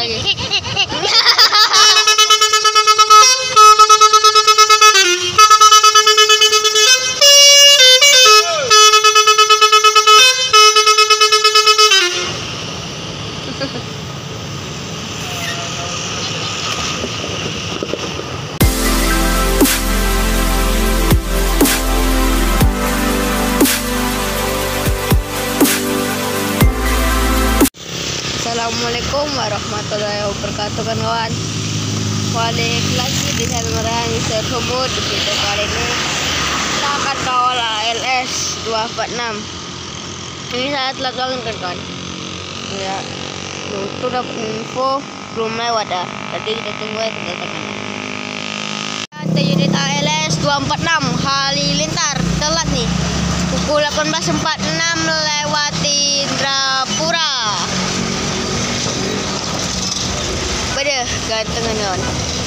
ない。Assalamualaikum warahmatullahi wabarakatuh kawan Balik lagi di channel. Humud Di video kali ini Kita akan kawal ALS 246 Ini saya telat banget kan kawan? Ya Itu dapat info Belum lewat dah. Tadi kita tunggu ya kita tekan Kita unit ALS 246 Halilintar Telat nih. Pukul 18.46 lewati Indrapura Bada gantengan kawan.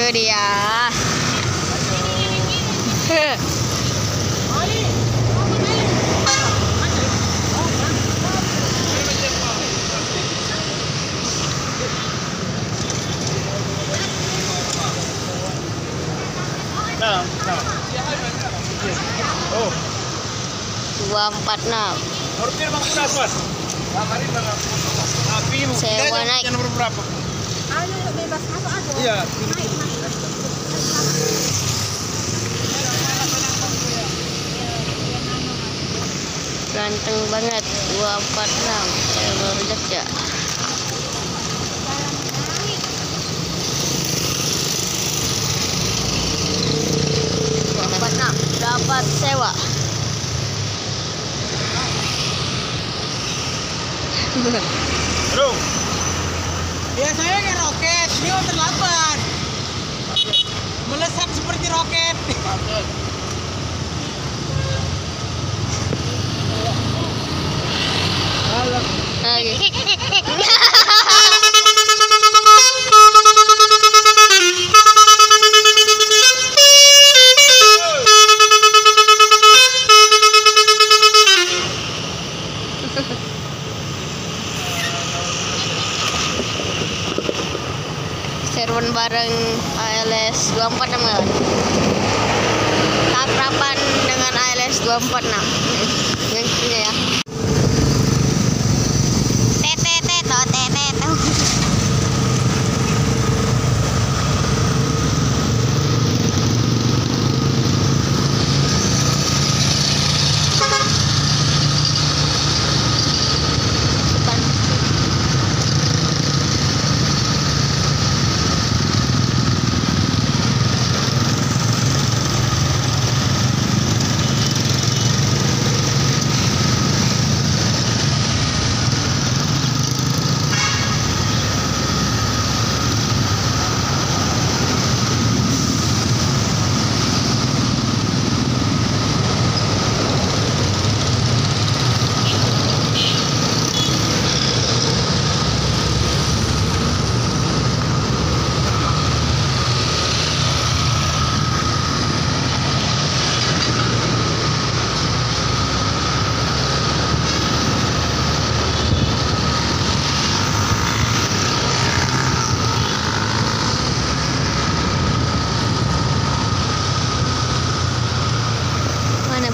Itu dia. Dua empat enam. Sewa naik. yang nomor berapa? Ano, bebas masuk aja. Iya. Ganteng banget. Dua empat enam. Saya baru empat enam. Dapat sewa. Bro, Biasanya kayak roket, ini terlambat. Melesat seperti roket. Lagi. Serwan bareng ALS 246 kawan. Takrapan dengan ALS 246 yang ya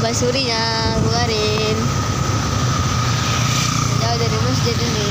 basurinya keluarin jauh dari masjid ini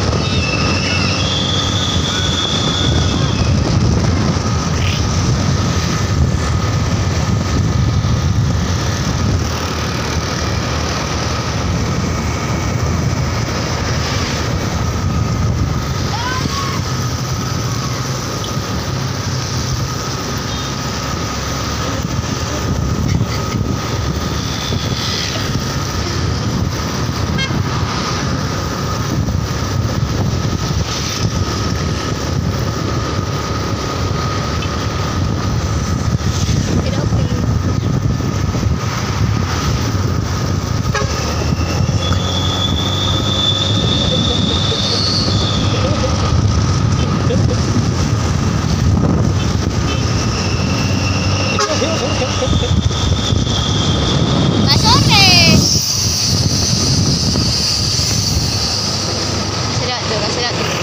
será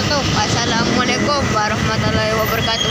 tutup. Assalamualaikum warahmatullahi wabarakatuh